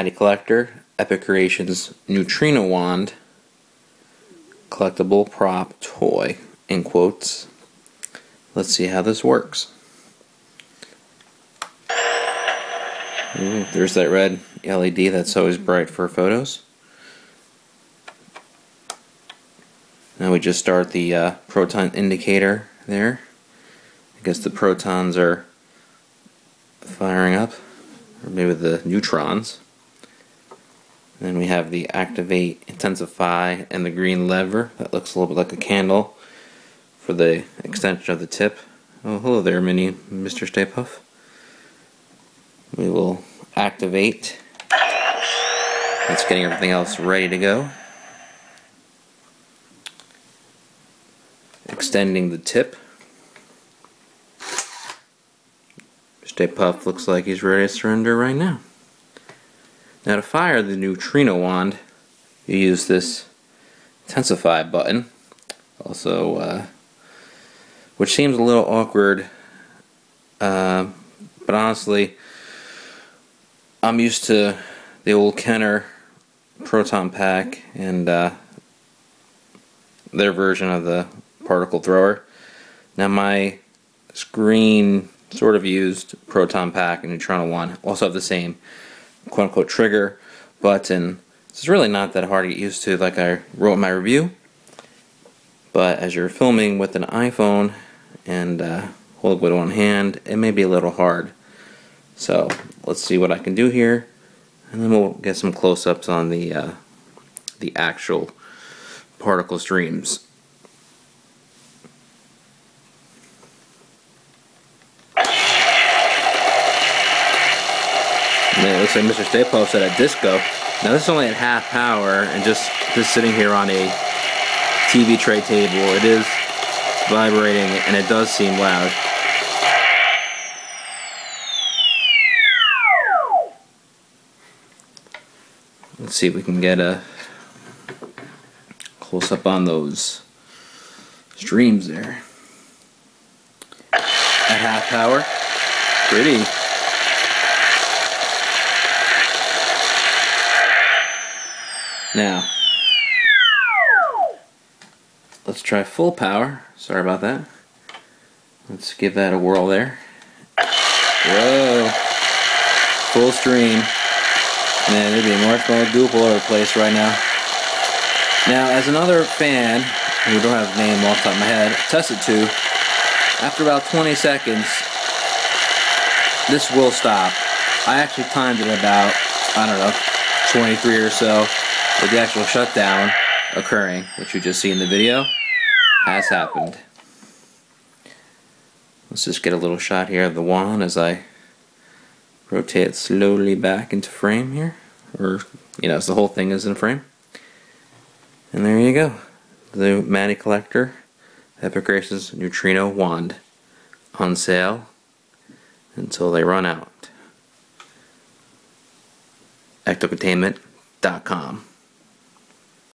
Matty Collector, Epic Creations Neutrino Wand, collectible prop toy, in quotes. Let's see how this works. Ooh, there's that red LED that's always bright for photos. Now we just start the uh, proton indicator there. I guess the protons are firing up, or maybe the neutrons. Then we have the activate, intensify, and the green lever. That looks a little bit like a candle for the extension of the tip. Oh, hello there, mini Mr. Stay Puft. We will activate. That's getting everything else ready to go. Extending the tip. Stay Puft looks like he's ready to surrender right now. Now to fire the neutrino wand, you use this intensify button. Also, uh, which seems a little awkward, uh, but honestly, I'm used to the old Kenner proton pack and uh, their version of the particle thrower. Now my screen sort of used proton pack and neutrino wand also have the same quote unquote trigger button. It's really not that hard to get used to like I wrote in my review. But as you're filming with an iPhone and uh, hold it with one hand, it may be a little hard. So let's see what I can do here, and then we'll get some close-ups on the uh, the actual particle streams. Looks like Mr. Stay Puft said a disco. Now this is only at half power and just just sitting here on a TV tray table. It is vibrating and it does seem loud. Let's see if we can get a close up on those streams there. At half power. Pretty. Now, let's try full power. Sorry about that. Let's give that a whirl there. Whoa. Full stream. Man, there'd be a marshmallow goop all over the place right now. Now, as another fan, who don't have a name off the top of my head, tested to, after about 20 seconds, this will stop. I actually timed it about, I don't know, 23 or so the actual shutdown occurring, which you just see in the video, has happened. Let's just get a little shot here of the wand as I rotate it slowly back into frame here, or, you know, as the whole thing is in frame. And there you go. The Matty Collector Epic Creations Neutrino Wand on sale until they run out. EctoContainment.com